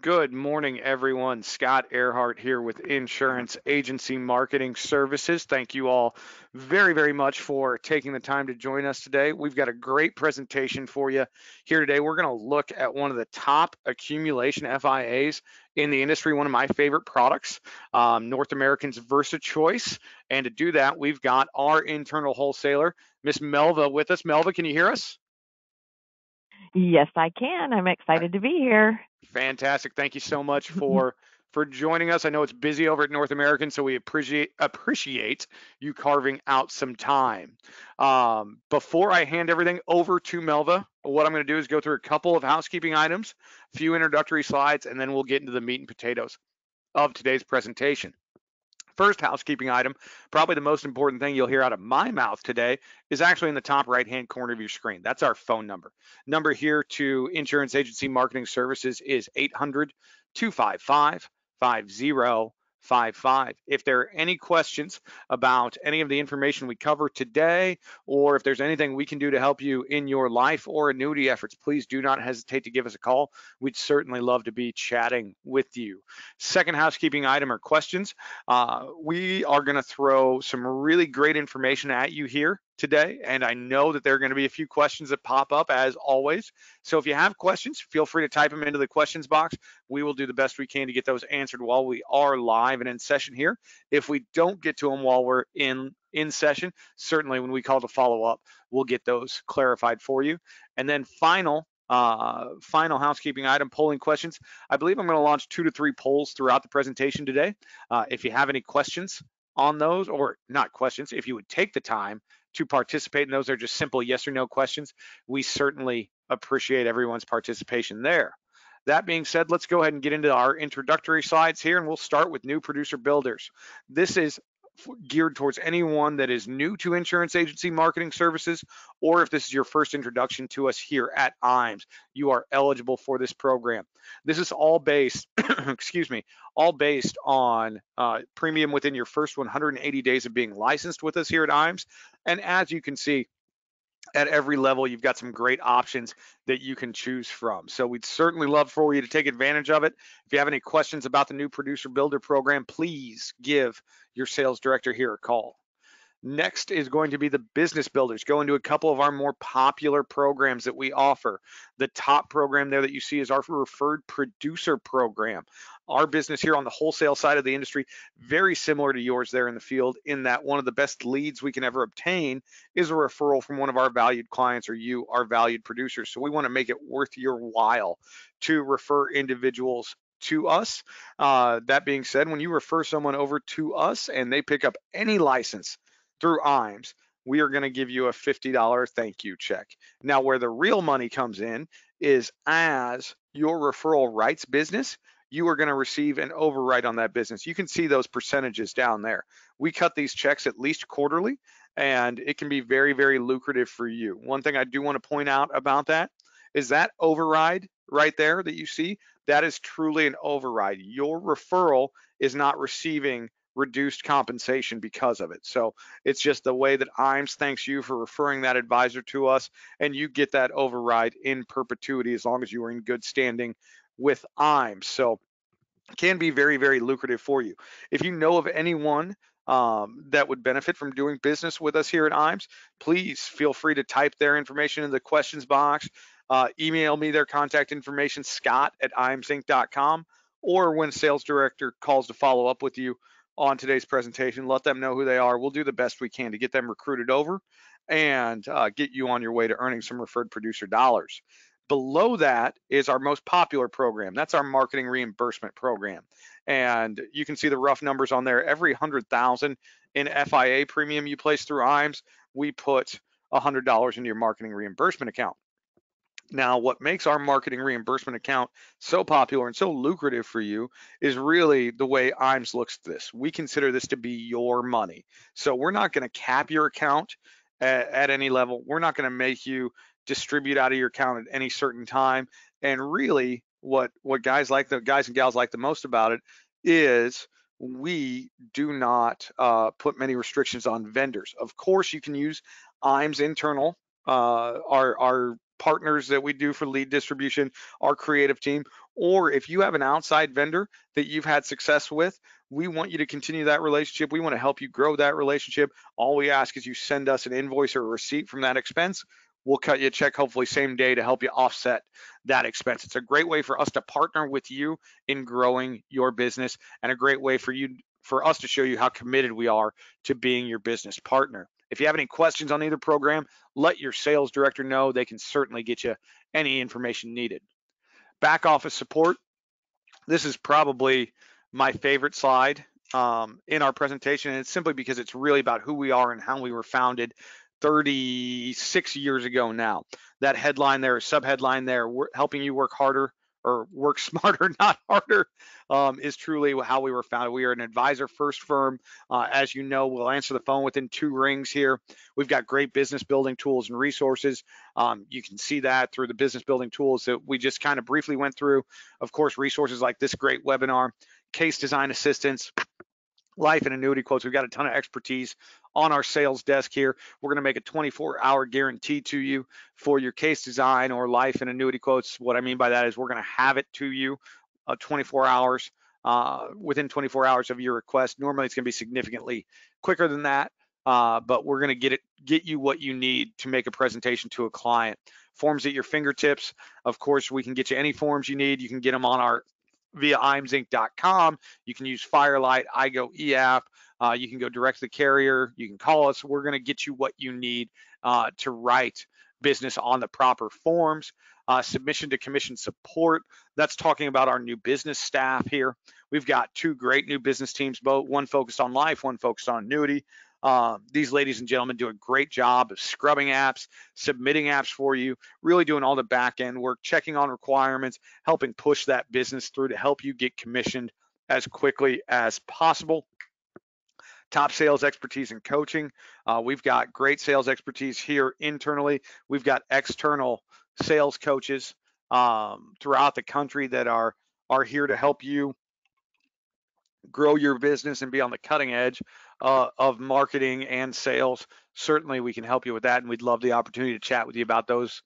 Good morning, everyone. Scott Earhart here with Insurance Agency Marketing Services. Thank you all very, very much for taking the time to join us today. We've got a great presentation for you here today. We're going to look at one of the top accumulation FIAs in the industry, one of my favorite products, um, North American's VersaChoice. And to do that, we've got our internal wholesaler, Miss Melva, with us. Melva, can you hear us? Yes, I can. I'm excited to be here. Fantastic. Thank you so much for for joining us. I know it's busy over at North American, so we appreciate appreciate you carving out some time. Um, before I hand everything over to Melva, what I'm going to do is go through a couple of housekeeping items, a few introductory slides, and then we'll get into the meat and potatoes of today's presentation. First housekeeping item, probably the most important thing you'll hear out of my mouth today is actually in the top right hand corner of your screen. That's our phone number. Number here to Insurance Agency Marketing Services is 800 255 5055. If there are any questions about any of the information we cover today, or if there's anything we can do to help you in your life or annuity efforts, please do not hesitate to give us a call. We'd certainly love to be chatting with you. Second housekeeping item or questions. Uh, we are going to throw some really great information at you here today, and I know that there are going to be a few questions that pop up as always. So if you have questions, feel free to type them into the questions box. We will do the best we can to get those answered while we are live and in session here. If we don't get to them while we're in in session, certainly when we call to follow up, we'll get those clarified for you. And then final uh, final housekeeping item, polling questions. I believe I'm going to launch two to three polls throughout the presentation today. Uh, if you have any questions on those, or not questions, if you would take the time to participate in those are just simple yes or no questions. We certainly appreciate everyone's participation there. That being said, let's go ahead and get into our introductory slides here and we'll start with new producer builders. This is geared towards anyone that is new to insurance agency marketing services, or if this is your first introduction to us here at IAMS, you are eligible for this program. This is all based, excuse me, all based on uh, premium within your first 180 days of being licensed with us here at IAMS. And as you can see, at every level, you've got some great options that you can choose from. So we'd certainly love for you to take advantage of it. If you have any questions about the new producer builder program, please give your sales director here a call. Next is going to be the business builders. Go into a couple of our more popular programs that we offer. The top program there that you see is our referred producer program. Our business here on the wholesale side of the industry, very similar to yours there in the field, in that one of the best leads we can ever obtain is a referral from one of our valued clients or you, our valued producers. So we want to make it worth your while to refer individuals to us. Uh, that being said, when you refer someone over to us and they pick up any license through IAMS, we are going to give you a $50 thank you check. Now, where the real money comes in is as your referral rights business, you are going to receive an override on that business. You can see those percentages down there. We cut these checks at least quarterly, and it can be very, very lucrative for you. One thing I do want to point out about that is that override right there that you see, that is truly an override. Your referral is not receiving reduced compensation because of it. So it's just the way that IAMS thanks you for referring that advisor to us, and you get that override in perpetuity as long as you are in good standing with IAMS. So can be very, very lucrative for you. If you know of anyone um, that would benefit from doing business with us here at IAMS, please feel free to type their information in the questions box. Uh, email me their contact information, scott at iamsinc.com, or when sales director calls to follow up with you, on today's presentation. Let them know who they are. We'll do the best we can to get them recruited over and uh, get you on your way to earning some referred producer dollars. Below that is our most popular program. That's our marketing reimbursement program. And you can see the rough numbers on there. Every 100,000 in FIA premium you place through IAMS, we put $100 into your marketing reimbursement account. Now, what makes our marketing reimbursement account so popular and so lucrative for you is really the way IAMS looks at this. We consider this to be your money. So we're not going to cap your account at, at any level. We're not going to make you distribute out of your account at any certain time. And really, what what guys like the guys and gals like the most about it is we do not uh, put many restrictions on vendors. Of course, you can use IAMS internal uh, our our partners that we do for lead distribution, our creative team, or if you have an outside vendor that you've had success with, we want you to continue that relationship. We want to help you grow that relationship. All we ask is you send us an invoice or a receipt from that expense. We'll cut you a check hopefully same day to help you offset that expense. It's a great way for us to partner with you in growing your business and a great way for you for us to show you how committed we are to being your business partner. If you have any questions on either program, let your sales director know. They can certainly get you any information needed. Back office support. This is probably my favorite slide um, in our presentation, and it's simply because it's really about who we are and how we were founded 36 years ago now. That headline there, subheadline there, helping you work harder or work smarter, not harder, um, is truly how we were founded. We are an advisor first firm. Uh, as you know, we'll answer the phone within two rings here. We've got great business building tools and resources. Um, you can see that through the business building tools that we just kind of briefly went through. Of course, resources like this great webinar, case design assistance, life and annuity quotes. We've got a ton of expertise on our sales desk here. We're going to make a 24 hour guarantee to you for your case design or life and annuity quotes. What I mean by that is we're going to have it to you uh, 24 hours uh, within 24 hours of your request. Normally it's going to be significantly quicker than that. Uh, but we're going to get it, get you what you need to make a presentation to a client. Forms at your fingertips. Of course, we can get you any forms you need. You can get them on our via iamsinc.com. You can use Firelight, IGO eApp. Uh, you can go direct to the carrier. You can call us. We're going to get you what you need uh, to write business on the proper forms. Uh, submission to commission support. That's talking about our new business staff here. We've got two great new business teams, both one focused on life, one focused on annuity. Uh, these ladies and gentlemen do a great job of scrubbing apps, submitting apps for you, really doing all the back end work, checking on requirements, helping push that business through to help you get commissioned as quickly as possible. Top sales expertise and coaching. Uh, we've got great sales expertise here internally. We've got external sales coaches um, throughout the country that are are here to help you grow your business and be on the cutting edge uh, of marketing and sales, certainly we can help you with that. And we'd love the opportunity to chat with you about those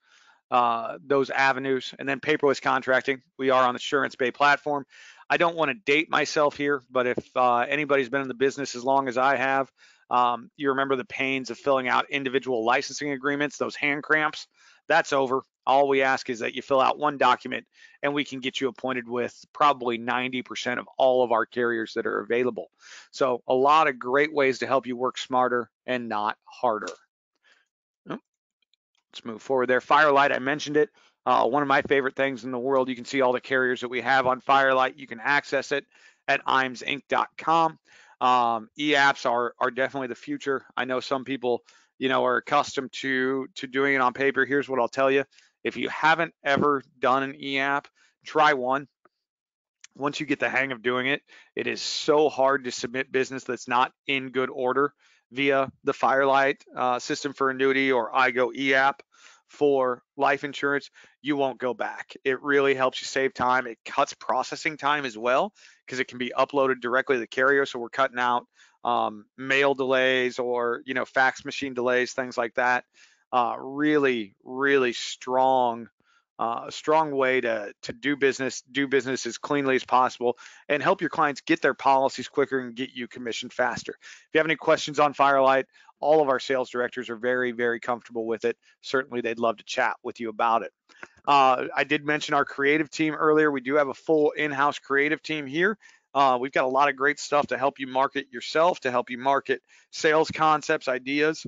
uh, those avenues. And then paperless contracting. We are on the SuranceBay platform. I don't want to date myself here, but if uh, anybody's been in the business as long as I have, um, you remember the pains of filling out individual licensing agreements, those hand cramps. That's over. All we ask is that you fill out one document and we can get you appointed with probably 90% of all of our carriers that are available. So a lot of great ways to help you work smarter and not harder. Let's move forward there. Firelight, I mentioned it. Uh, one of my favorite things in the world. You can see all the carriers that we have on Firelight. You can access it at iamsinc.com. Um, e-apps are are definitely the future. I know some people, you know, are accustomed to to doing it on paper. Here's what I'll tell you: if you haven't ever done an e-app, try one. Once you get the hang of doing it, it is so hard to submit business that's not in good order via the Firelight uh, system for annuity or IGO e-app for life insurance, you won't go back. It really helps you save time. It cuts processing time as well because it can be uploaded directly to the carrier. So we're cutting out um, mail delays or you know fax machine delays, things like that. Uh, really, really strong uh, strong way to to do business, do business as cleanly as possible, and help your clients get their policies quicker and get you commissioned faster. If you have any questions on Firelight, all of our sales directors are very, very comfortable with it. Certainly, they'd love to chat with you about it. Uh, I did mention our creative team earlier. We do have a full in-house creative team here. Uh, we've got a lot of great stuff to help you market yourself, to help you market sales concepts, ideas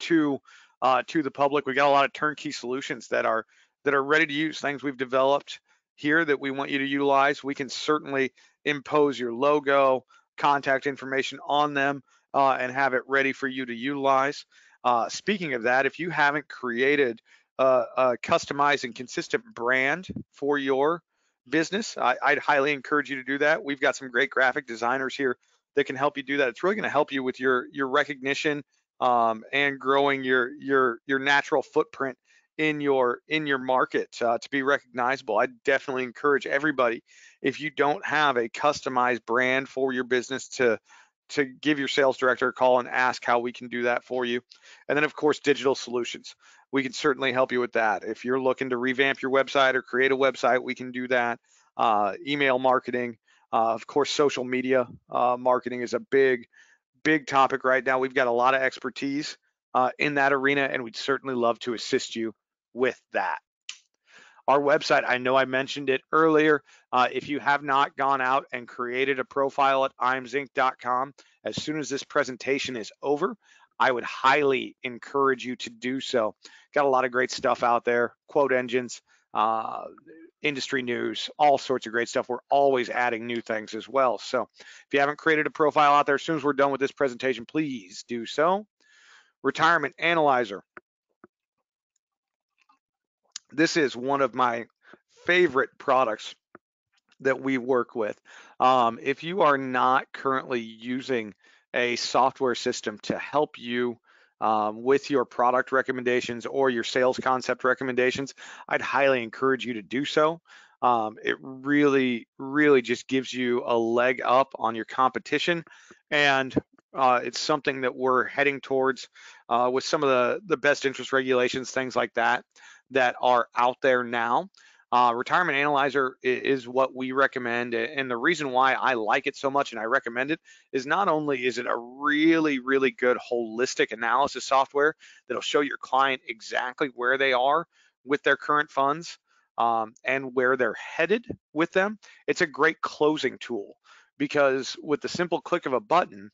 to uh, to the public. We got a lot of turnkey solutions that are that are ready to use, things we've developed here that we want you to utilize. We can certainly impose your logo, contact information on them, uh, and have it ready for you to utilize. Uh, speaking of that, if you haven't created a, a customized and consistent brand for your business, I, would highly encourage you to do that. We've got some great graphic designers here that can help you do that. It's really going to help you with your your recognition um, and growing your your your natural footprint in your in your market uh, to be recognizable. I definitely encourage everybody if you don't have a customized brand for your business to to give your sales director a call and ask how we can do that for you. And then of course, digital solutions. We can certainly help you with that. If you're looking to revamp your website or create a website, we can do that. Uh, email marketing, uh, of course, social media uh, marketing is a big, big topic right now. We've got a lot of expertise uh, in that arena, and we'd certainly love to assist you with that. Our website, I know I mentioned it earlier. Uh, if you have not gone out and created a profile at iamsinc.com, as soon as this presentation is over, I would highly encourage you to do so. Got a lot of great stuff out there, quote engines, uh, industry news, all sorts of great stuff. We're always adding new things as well. So if you haven't created a profile out there, as soon as we're done with this presentation, please do so. Retirement Analyzer. This is one of my favorite products that we work with. Um, if you are not currently using a software system to help you um, with your product recommendations or your sales concept recommendations, I'd highly encourage you to do so. Um, it really, really just gives you a leg up on your competition. And uh, it's something that we're heading towards uh, with some of the, the best interest regulations, things like that, that are out there now. Uh, Retirement Analyzer is what we recommend, and the reason why I like it so much and I recommend it is not only is it a really, really good holistic analysis software that'll show your client exactly where they are with their current funds um, and where they're headed with them. It's a great closing tool because with the simple click of a button,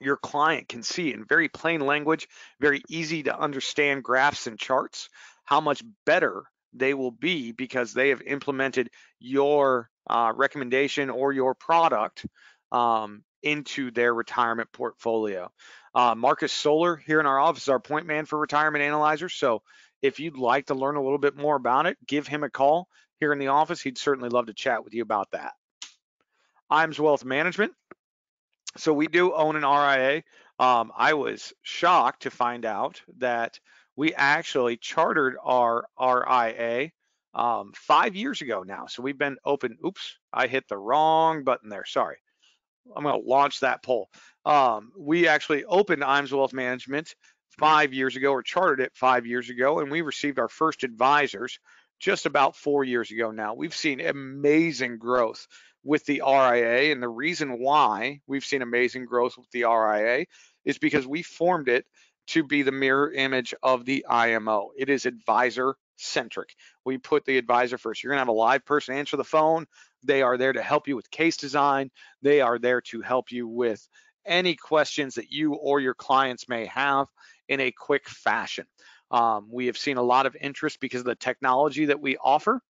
your client can see in very plain language, very easy to understand graphs and charts, how much better they will be because they have implemented your uh, recommendation or your product um, into their retirement portfolio. Uh, Marcus Solar here in our office is our point man for retirement analyzers. So if you'd like to learn a little bit more about it, give him a call here in the office. He'd certainly love to chat with you about that. IAMS Wealth Management. So we do own an RIA. Um, I was shocked to find out that we actually chartered our RIA um, five years ago now. So we've been open. Oops, I hit the wrong button there. Sorry. I'm going to launch that poll. Um, we actually opened IAMS Wealth Management five years ago or chartered it five years ago, and we received our first advisors just about four years ago now. We've seen amazing growth with the RIA. And the reason why we've seen amazing growth with the RIA is because we formed it to be the mirror image of the IMO. It is advisor centric. We put the advisor first. You're going to have a live person answer the phone. They are there to help you with case design. They are there to help you with any questions that you or your clients may have in a quick fashion. Um, we have seen a lot of interest because of the technology that we offer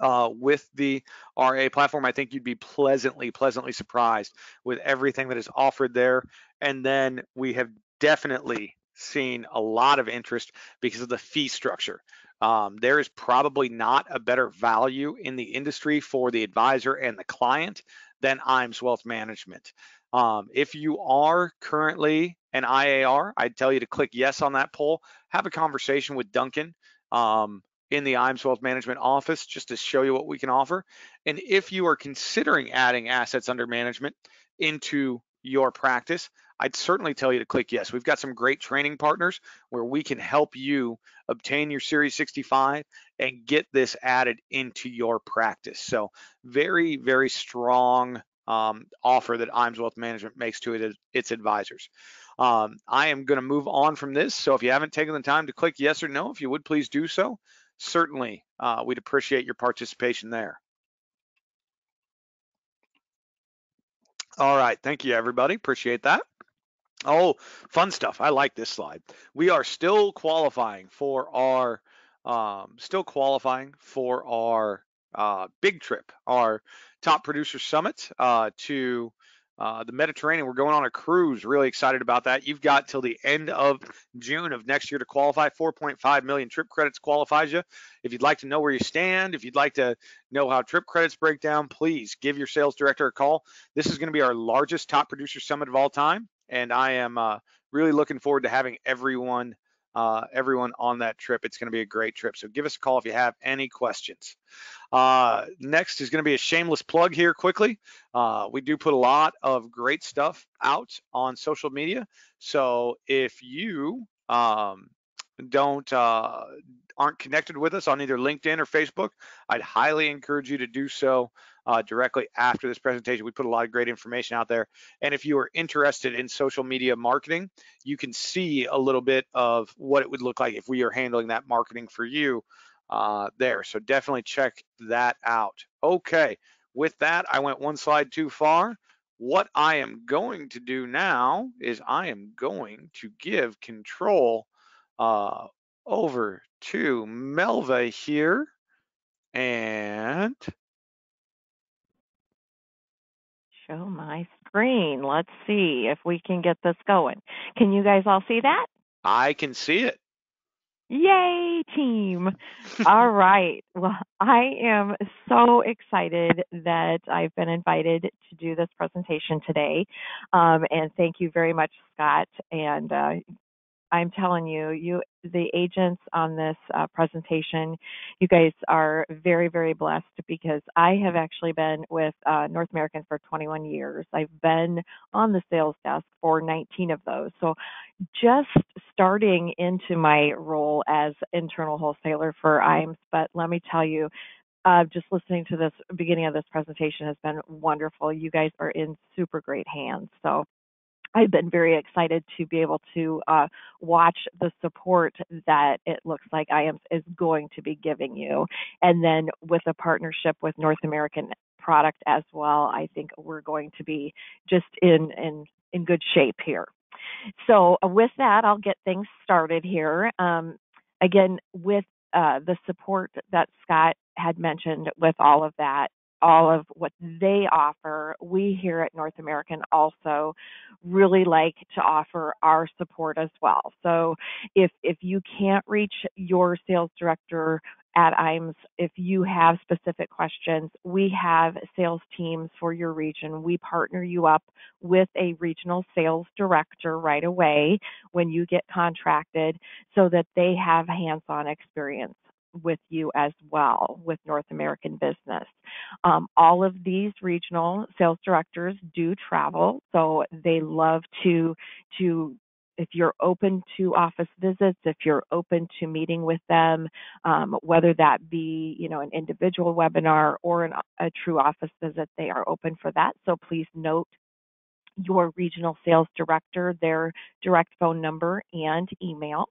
uh, with the RA platform, I think you'd be pleasantly, pleasantly surprised with everything that is offered there. And then we have definitely seen a lot of interest because of the fee structure. Um, there is probably not a better value in the industry for the advisor and the client than IAMS Wealth Management. Um, if you are currently an IAR, I'd tell you to click yes on that poll. Have a conversation with Duncan. Um, in the IAMS Wealth Management office just to show you what we can offer. And if you are considering adding assets under management into your practice, I'd certainly tell you to click yes. We've got some great training partners where we can help you obtain your Series 65 and get this added into your practice. So very, very strong um, offer that IAMS Wealth Management makes to it, its advisors. Um, I am going to move on from this. So if you haven't taken the time to click yes or no, if you would please do so certainly uh, we'd appreciate your participation there. All right, thank you everybody, appreciate that. Oh, fun stuff. I like this slide. We are still qualifying for our, um, still qualifying for our uh, big trip, our top producer summit uh, to uh, the Mediterranean. We're going on a cruise. Really excited about that. You've got till the end of June of next year to qualify. 4.5 million trip credits qualifies you. If you'd like to know where you stand, if you'd like to know how trip credits break down, please give your sales director a call. This is going to be our largest top producer summit of all time, and I am uh, really looking forward to having everyone uh, everyone on that trip. It's going to be a great trip. So give us a call if you have any questions. Uh, next is going to be a shameless plug here quickly. Uh, we do put a lot of great stuff out on social media. So if you um, don't uh, aren't connected with us on either LinkedIn or Facebook, I'd highly encourage you to do so uh, directly after this presentation. We put a lot of great information out there. And if you are interested in social media marketing, you can see a little bit of what it would look like if we are handling that marketing for you uh, there. So definitely check that out. Okay, with that, I went one slide too far. What I am going to do now is I am going to give control uh, over to Melva here and show my screen. Let's see if we can get this going. Can you guys all see that? I can see it. Yay, team. All right. Well, I am so excited that I've been invited to do this presentation today. Um, and thank you very much, Scott. And uh, I'm telling you, you the agents on this uh, presentation, you guys are very, very blessed because I have actually been with uh, North American for 21 years. I've been on the sales desk for 19 of those. So just starting into my role as internal wholesaler for IAMS, but let me tell you, uh, just listening to this beginning of this presentation has been wonderful. You guys are in super great hands. So I've been very excited to be able to uh, watch the support that it looks like IAMS is going to be giving you. And then with a partnership with North American product as well, I think we're going to be just in, in, in good shape here. So uh, with that, I'll get things started here. Um, again, with uh, the support that Scott had mentioned with all of that, all of what they offer, we here at North American also really like to offer our support as well. So if if you can't reach your sales director at IAMS, if you have specific questions, we have sales teams for your region. We partner you up with a regional sales director right away when you get contracted so that they have hands-on experience with you as well with North American business. Um, all of these regional sales directors do travel, so they love to to if you're open to office visits, if you're open to meeting with them, um, whether that be you know an individual webinar or an, a true office visit, they are open for that. So please note your regional sales director, their direct phone number and email.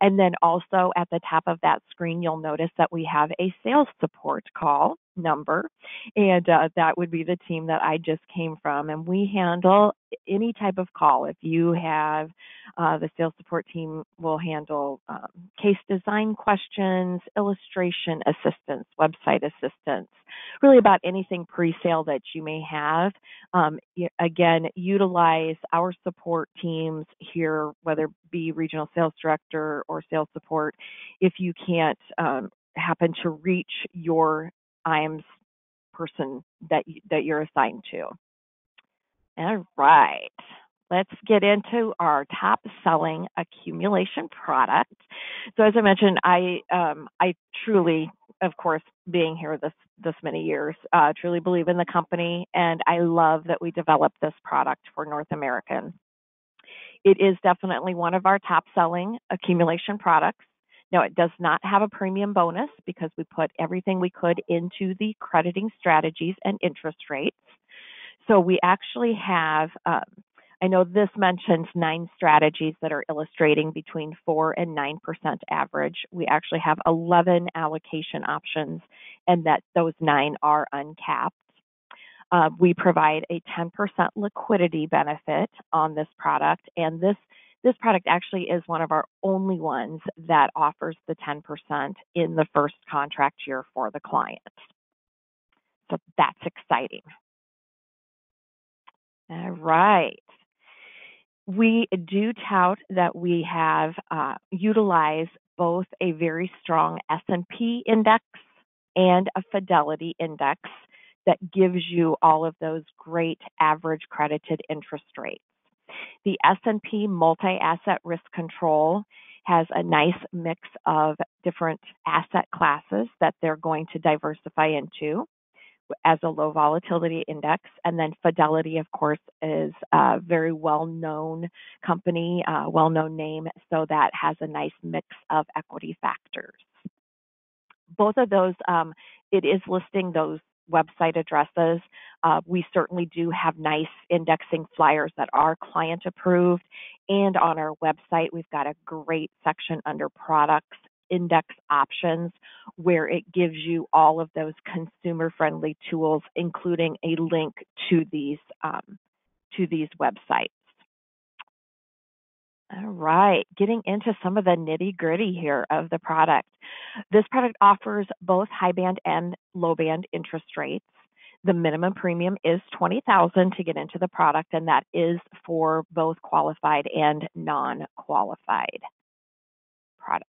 And then also at the top of that screen, you'll notice that we have a sales support call number, and uh, that would be the team that I just came from. And we handle any type of call. If you have uh, the sales support team will handle um, case design questions, illustration assistance, website assistance, really about anything pre-sale that you may have. Um, again, utilize our support teams here, whether it be regional sales director or sales support, if you can't um, happen to reach your IAMS person that that you're assigned to. All right. Let's get into our top selling accumulation product. So as I mentioned, I um, I truly, of course, being here this this many years, uh, truly believe in the company, and I love that we developed this product for North American. It is definitely one of our top selling accumulation products. Now, it does not have a premium bonus because we put everything we could into the crediting strategies and interest rates. So we actually have, um, I know this mentions nine strategies that are illustrating between 4 and 9% average. We actually have 11 allocation options, and that those nine are uncapped. Uh, we provide a 10% liquidity benefit on this product, and this this product actually is one of our only ones that offers the 10% in the first contract year for the client. So that's exciting. All right. We do tout that we have uh, utilized both a very strong S&P index and a fidelity index that gives you all of those great average credited interest rates. The S&P multi-asset risk control has a nice mix of different asset classes that they're going to diversify into as a low volatility index. And then Fidelity, of course, is a very well known company, uh, well known name, so that has a nice mix of equity factors. Both of those, um, it is listing those website addresses. Uh, we certainly do have nice indexing flyers that are client approved. And on our website, we've got a great section under products index options where it gives you all of those consumer friendly tools, including a link to these um, to these websites. All right, getting into some of the nitty gritty here of the product. This product offers both high band and low band interest rates. The minimum premium is 20,000 to get into the product and that is for both qualified and non-qualified products.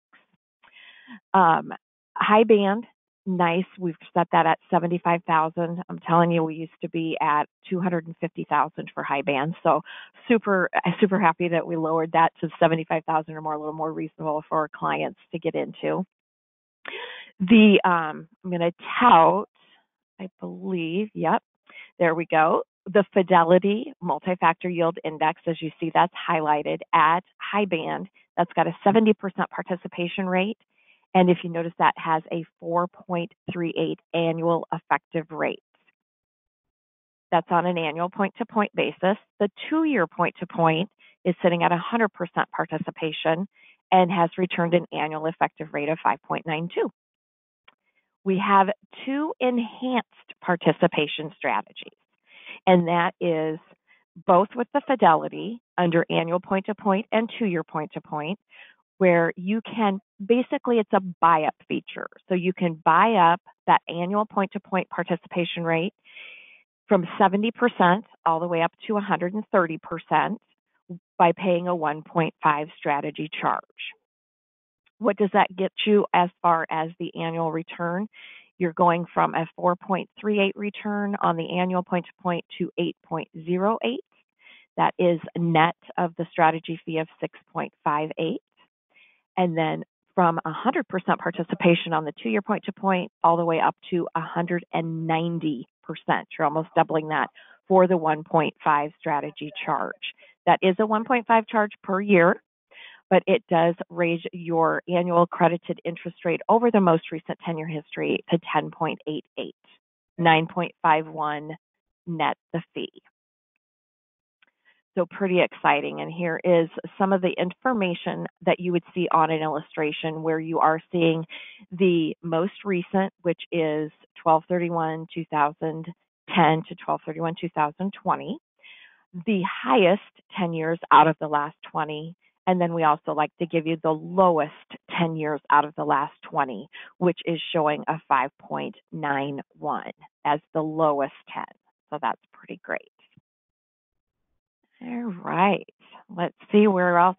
Um, high band, nice. We've set that at 75,000. I'm telling you, we used to be at 250,000 for high band. So super, super happy that we lowered that to 75,000 or more, a little more reasonable for our clients to get into. The, um, I'm going to tout, I believe, yep, there we go. The Fidelity Multi-Factor Yield Index, as you see, that's highlighted at high band. That's got a 70% participation rate and if you notice, that has a 4.38 annual effective rate. That's on an annual point to point basis. The two year point to point is sitting at 100% participation and has returned an annual effective rate of 5.92. We have two enhanced participation strategies, and that is both with the Fidelity under annual point to point and two year point to point, where you can basically it's a buy up feature. So you can buy up that annual point to point participation rate from 70% all the way up to 130% by paying a 1.5 strategy charge. What does that get you as far as the annual return? You're going from a 4.38 return on the annual point to point to 8.08. That is net of the strategy fee of 6.58. And then from 100% participation on the two year point to point all the way up to 190%. You're almost doubling that for the 1.5 strategy charge. That is a 1.5 charge per year, but it does raise your annual credited interest rate over the most recent 10 year history to 10.88, 9.51 net the fee. So pretty exciting. And here is some of the information that you would see on an illustration where you are seeing the most recent, which is 1231 2010 to 1231 2020, the highest 10 years out of the last 20. And then we also like to give you the lowest 10 years out of the last 20, which is showing a 5.91 as the lowest 10. So that's pretty great. All right. Let's see where else.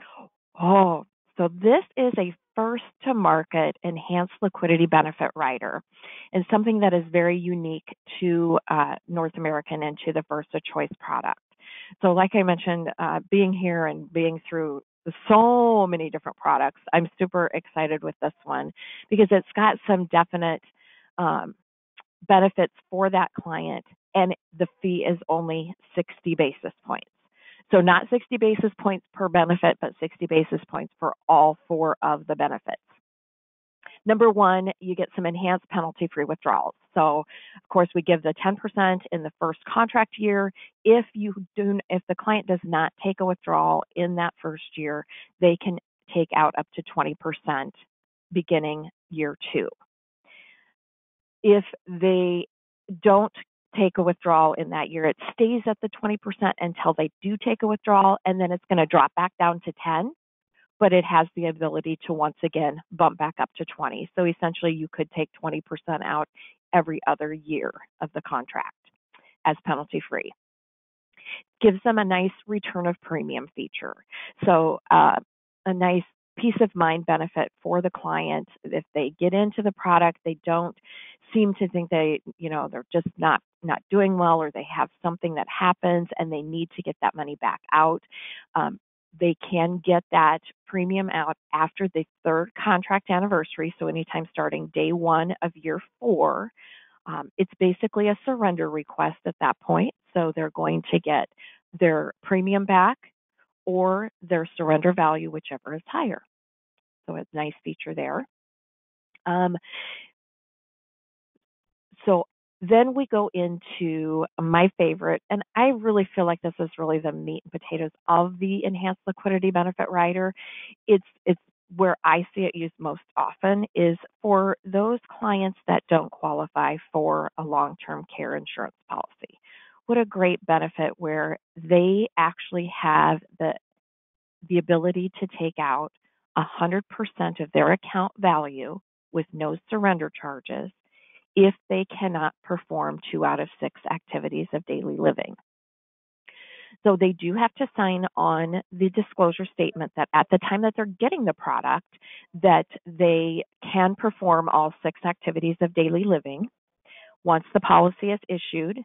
Oh, so this is a first to market enhanced liquidity benefit rider and something that is very unique to uh, North American and to the Versa Choice product. So, like I mentioned, uh, being here and being through so many different products, I'm super excited with this one because it's got some definite um, benefits for that client, and the fee is only 60 basis points. So not 60 basis points per benefit, but 60 basis points for all four of the benefits. Number one, you get some enhanced penalty free withdrawals. So, of course, we give the 10% in the first contract year. If you do, if the client does not take a withdrawal in that first year, they can take out up to 20% beginning year two. If they don't take a withdrawal in that year. It stays at the 20% until they do take a withdrawal, and then it's going to drop back down to 10, but it has the ability to once again bump back up to 20. So essentially, you could take 20% out every other year of the contract as penalty free. Gives them a nice return of premium feature. So, uh, a nice peace of mind benefit for the client if they get into the product they don't seem to think they you know they're just not not doing well or they have something that happens and they need to get that money back out um, they can get that premium out after the third contract anniversary, so anytime starting day one of year four. Um, it's basically a surrender request at that point, so they're going to get their premium back or their surrender value, whichever is higher. So it's a nice feature there. Um, so then we go into my favorite, and I really feel like this is really the meat and potatoes of the enhanced liquidity benefit rider. It's it's where I see it used most often is for those clients that don't qualify for a long-term care insurance policy. What a great benefit where they actually have the the ability to take out 100% of their account value with no surrender charges if they cannot perform two out of six activities of daily living. So they do have to sign on the disclosure statement that at the time that they're getting the product that they can perform all six activities of daily living. Once the policy is issued,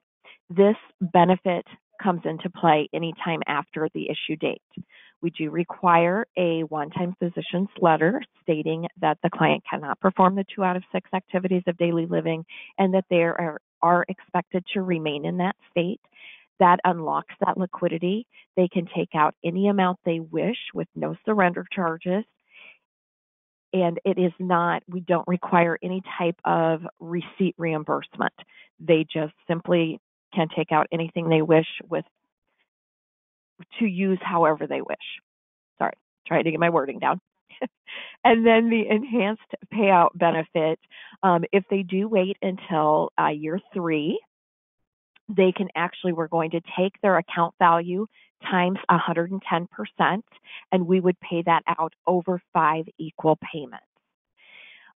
this benefit comes into play anytime after the issue date. We do require a one-time physician's letter stating that the client cannot perform the two out of six activities of daily living and that they are, are expected to remain in that state. That unlocks that liquidity. They can take out any amount they wish with no surrender charges. And it is not, we don't require any type of receipt reimbursement. They just simply can take out anything they wish with to use however they wish. Sorry, trying to get my wording down. and then the enhanced payout benefit, um, if they do wait until uh, year three, they can actually, we're going to take their account value times 110%, and we would pay that out over five equal payments.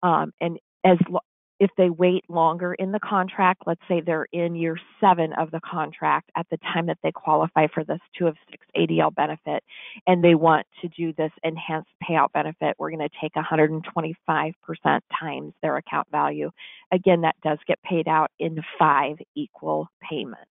Um, and as if they wait longer in the contract, let's say they're in year seven of the contract at the time that they qualify for this two of six ADL benefit, and they want to do this enhanced payout benefit, we're going to take 125% times their account value. Again, that does get paid out in five equal payments.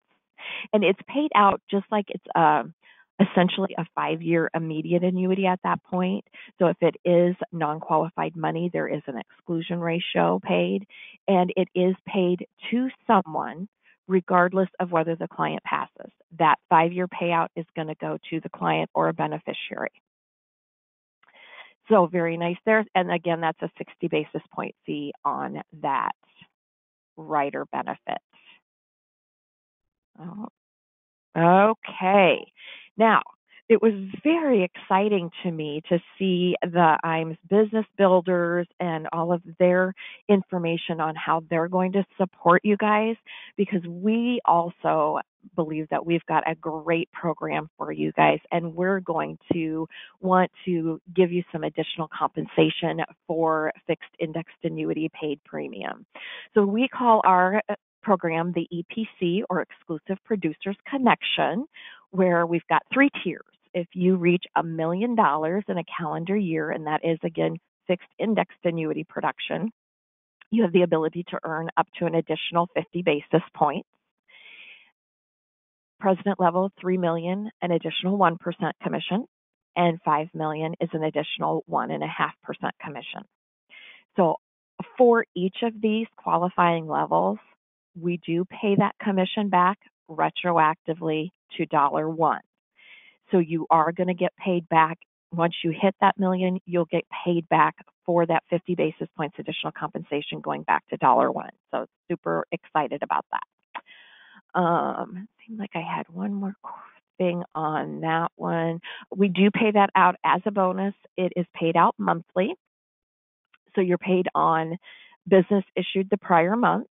And it's paid out just like it's a um, essentially a five year immediate annuity at that point. So if it is non qualified money, there is an exclusion ratio paid, and it is paid to someone regardless of whether the client passes. That five year payout is going to go to the client or a beneficiary. So very nice there. And again, that's a 60 basis point fee on that rider benefit. Oh, okay. Now, it was very exciting to me to see the IAMS business builders and all of their information on how they're going to support you guys because we also believe that we've got a great program for you guys and we're going to want to give you some additional compensation for fixed indexed annuity paid premium. So we call our uh, program the EPC or Exclusive Producers Connection where we've got three tiers. If you reach a million dollars in a calendar year, and that is again fixed indexed annuity production, you have the ability to earn up to an additional 50 basis points. President level, 3 million, an additional 1% commission, and 5 million is an additional 1.5% commission. So for each of these qualifying levels, we do pay that commission back retroactively to dollar one. So you are going to get paid back once you hit that million, you'll get paid back for that 50 basis points additional compensation going back to dollar one. So super excited about that. Um, seemed like I had one more thing on that one. We do pay that out as a bonus. It is paid out monthly. So you're paid on business issued the prior month,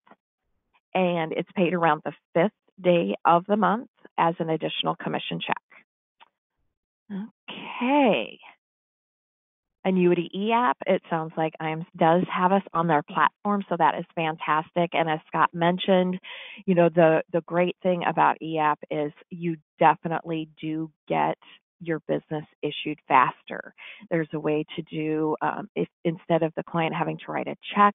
and it's paid around the fifth day of the month as an additional commission check. Okay. Annuity eApp, it sounds like IAMS does have us on their platform, so that is fantastic. And as Scott mentioned, you know, the, the great thing about eApp is you definitely do get your business issued faster. There's a way to do, um, if instead of the client having to write a check,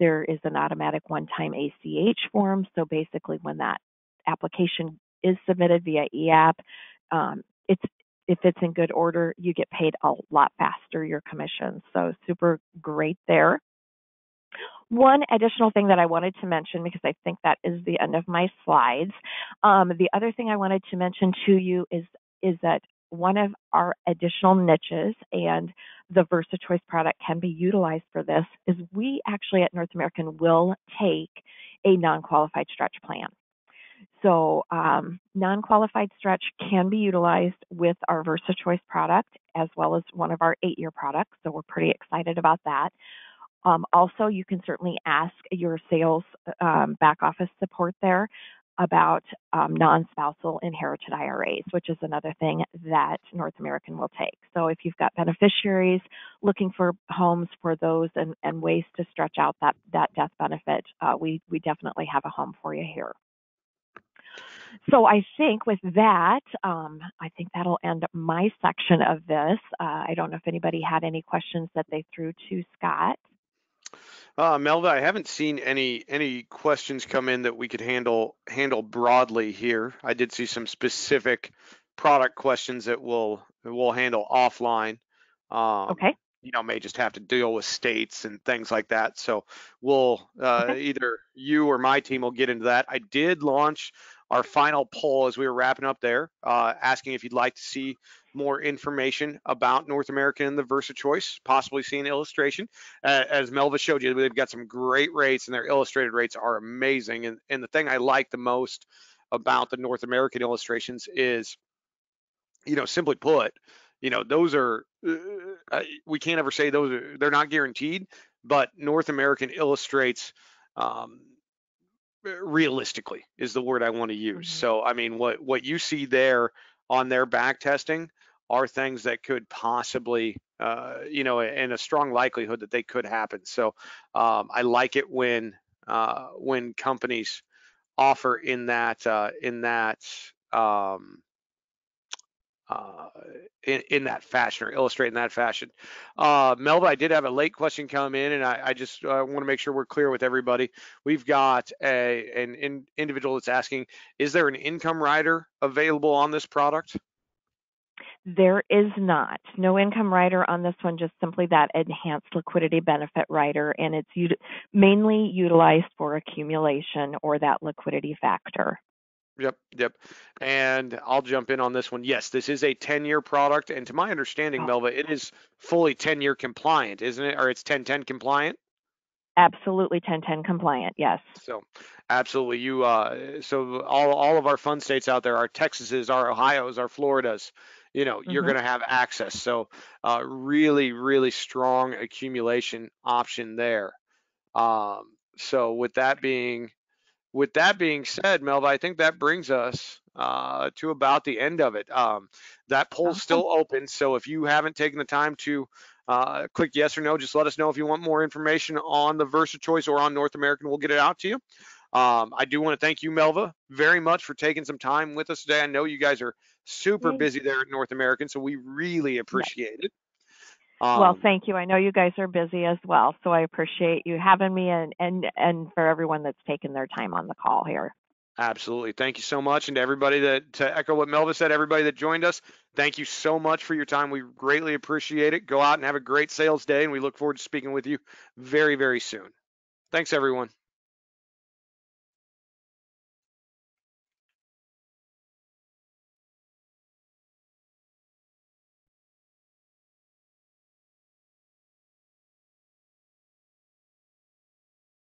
there is an automatic one time ACH form. So basically, when that application is submitted via eApp, um, it's if it's in good order, you get paid a lot faster your commission. So super great there. One additional thing that I wanted to mention, because I think that is the end of my slides. Um, the other thing I wanted to mention to you is is that one of our additional niches and the VersaChoice product can be utilized for this is we actually at North American will take a non-qualified stretch plan. So um, non-qualified stretch can be utilized with our VersaChoice product as well as one of our eight-year products. So we're pretty excited about that. Um, also, you can certainly ask your sales um, back office support there about um, non-spousal inherited IRAs, which is another thing that North American will take. So if you've got beneficiaries looking for homes for those and, and ways to stretch out that, that death benefit, uh, we, we definitely have a home for you here. So I think with that, um, I think that'll end my section of this. Uh, I don't know if anybody had any questions that they threw to Scott. Uh, Melva, I haven't seen any any questions come in that we could handle handle broadly here. I did see some specific product questions that we'll we'll handle offline. Um, okay. You know, may just have to deal with states and things like that. So we'll uh, okay. either you or my team will get into that. I did launch our final poll as we were wrapping up there, uh, asking if you'd like to see more information about North American and the VersaChoice, possibly see an illustration. Uh, as Melva showed you, they've got some great rates and their illustrated rates are amazing. And, and the thing I like the most about the North American illustrations is, you know, simply put, you know, those are, uh, uh we can't ever say those are, they're not guaranteed, but North American illustrates um, realistically is the word I want to use. Mm-hmm. So I mean what what you see there on their back testing are things that could possibly uh, you know and a strong likelihood that they could happen. So um, I like it when uh, when companies offer in that uh, in that um, uh, in, in that fashion or illustrate in that fashion. Uh, Melva, I did have a late question come in, and I, I just uh, want to make sure we're clear with everybody. We've got a an in, individual that's asking, is there an income rider available on this product? There is not. No income rider on this one, just simply that enhanced liquidity benefit rider, and it's u- mainly utilized for accumulation or that liquidity factor. Yep, yep. And I'll jump in on this one. Yes, this is a 10-year product, and to my understanding. Melva, it is fully 10-year compliant, isn't it? Or it's 1010 compliant? Absolutely 1010 compliant, yes. So, absolutely. You uh, so all all of our fun states out there, our Texases, our Ohio's, our Floridas, you know, mm-hmm. you're going to have access. So, uh, really, really strong accumulation option there. Um, so, with that being with that being said, Melva, I think that brings us uh, to about the end of it. Um, that poll's still open, so if you haven't taken the time to uh, click yes or no, just let us know if you want more information on the VersaChoice or on North American. We'll get it out to you. Um, I do want to thank you, Melva, very much for taking some time with us today. I know you guys are super busy there at North American, so we really appreciate it. Um, well, thank you. I know you guys are busy as well, so I appreciate you having me and and and for everyone that's taken their time on the call here. Absolutely. Thank you so much. And to everybody that, to echo what Melva said, everybody that joined us, thank you so much for your time. We greatly appreciate it. Go out and have a great sales day, and we look forward to speaking with you very, very soon. Thanks, everyone.